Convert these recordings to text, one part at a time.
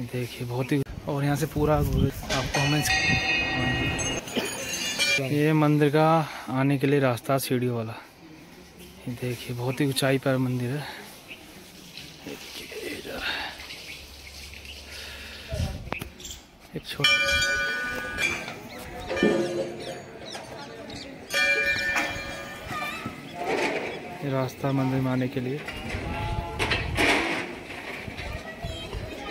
देखिए, बहुत ही और यहाँ से पूरा आपको हमें ये मंदिर का आने के लिए रास्ता सीढ़ियों वाला देखिए, बहुत ही ऊंचाई पर मंदिर है है। एक छोटा रास्ता मंदिर में आने के लिए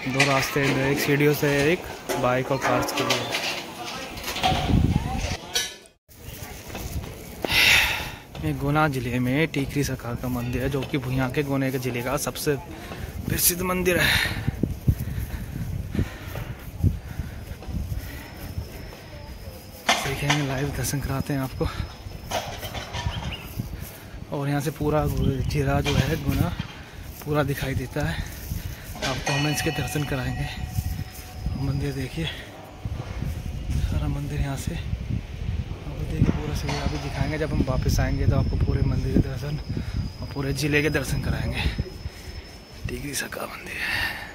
दो रास्ते हैं, एक सीढ़ियों से एक बाइक और कार्स के लिए ये गुना ज़िले में टीकरी सखा का मंदिर है, जो कि भुया के गुने के ज़िले का सबसे प्रसिद्ध मंदिर है। देखेंगे लाइव दर्शन कराते हैं आपको। और यहाँ से पूरा जिला जो है, गुना पूरा दिखाई देता है। आपको हम इसके दर्शन कराएँगे। मंदिर देखिए। सारा मंदिर यहाँ से। आपको देखिए पूरा सही अभी दिखाएँगे। जब हम वापस आएँगे तो आपको पूरे मंदिर के दर्शन और पूरे ज़िले के दर्शन कराएँगे। टिगरी सका मंदिर। है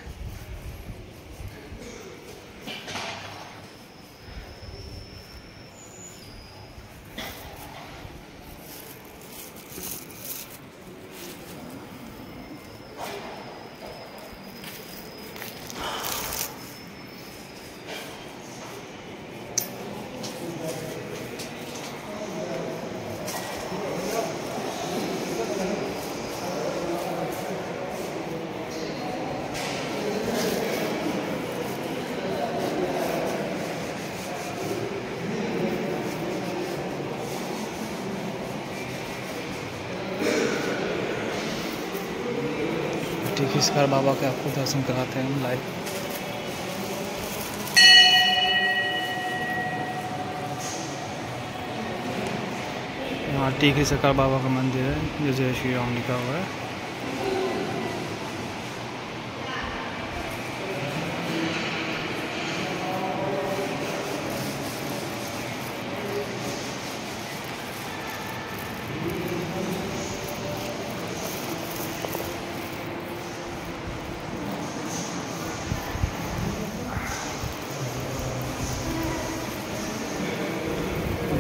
टिकेश्वर बाबा के आपको दर्शन कराते हैं हम लाइव यहाँ है सरकार बाबा का मंदिर है जो जय श्री राम लिखा हुआ है।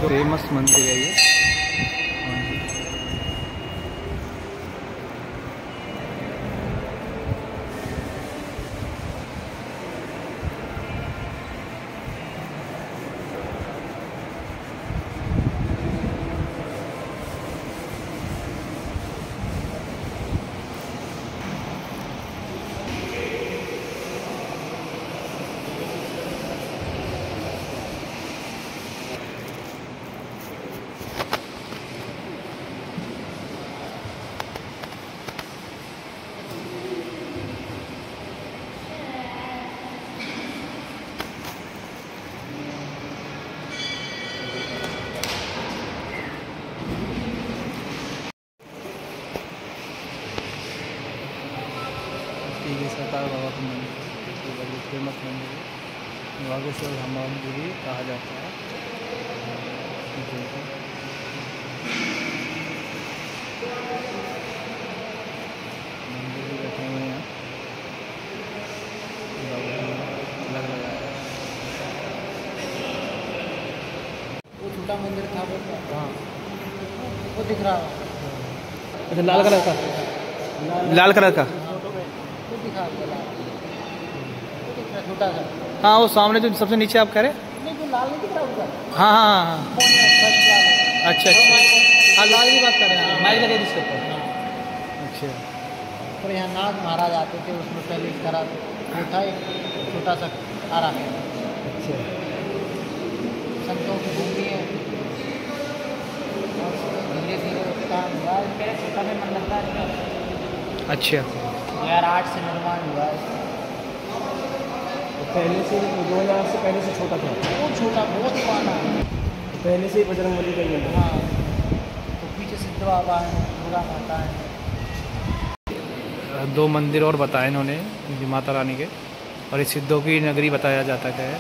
फ़ेमस मंदिर है ये टीकरी सरकार बाबा का मंदिर ये बड़ी फ़ेमस मंदिर है बागेश्वर हनुमान जी भी कहा जाता है। मंदिर भी बैठे हुए हैं अलग वो छोटा मंदिर था वो। हाँ। वो दिख रहा। अच्छा लाल कलर का। लाल कलर का वो दिखा आपको लाल वो दिख रहा छोटा सा हाँ वो सामने जो सबसे नीचे आप कह रहे नहीं जो लाल नहीं दिख रहा ऊपर हाँ हाँ हाँ हाँ। है? फ़र्स्ट वाला अच्छा अच्छा। हाँ लाल की बात कर रहे हैं। माइक लगे जिसके ऊपर अच्छा। और यहाँ नाग महाराज आते थे उसमें पहले इस तरह वो था एक छोटा सा अच्छा। संतों की भूमि है। धीरे धीरे उसका छोटा में मन लगता है। अच्छा। दो हज़ार आठ से निर्माण हुआ है। पहले से दो हज़ार से पहले से छोटा था। बहुत छोटा बहुत पुराना। है पहले से ही बजरंग बली का ही। हाँ तो पीछे सिद्ध बाबा है बुरा माता है। दो मंदिर और बताए इन्होंने माता रानी के। और ये सिद्धों की नगरी बताया जाता है।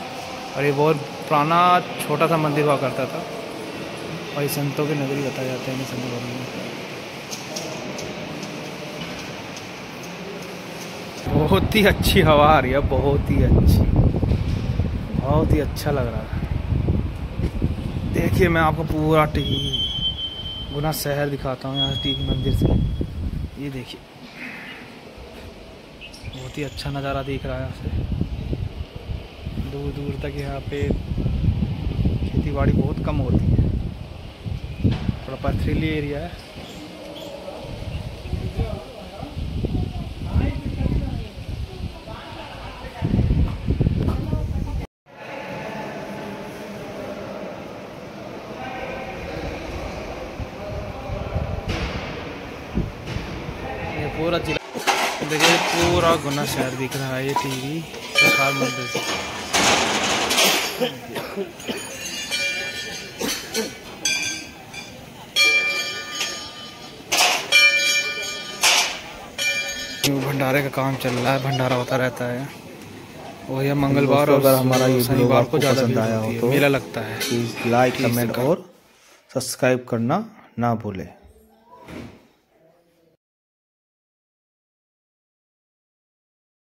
और ये बहुत पुराना छोटा सा मंदिर हुआ करता था। और ये संतों की नगरी बताया जाता है इन संतों में। बहुत ही अच्छी हवा आ रही है, बहुत ही अच्छी। बहुत ही अच्छा लग रहा है। देखिए, मैं आपको पूरा टी गुना शहर दिखाता हूँ यहाँ टी मंदिर से। ये देखिए। बहुत ही अच्छा नज़ारा दिख रहा है यहाँ से। दूर दूर तक यहाँ पे खेती बाड़ी बहुत कम होती है। थोड़ा पथरीली एरिया है। पूरा जिला देखिए पूरा गुना शहर दिख रहा है ये टीवी। सरकार मंदिर से भंडारे का काम चल रहा है भंडारा होता रहता है। और यह मंगलवार और अगर हमारा ये शनिवार को आपको ज़्यादा पसंद आया हो तो मेला लगता है। लाइक कमेंट और सब्सक्राइब करना ना भूलें।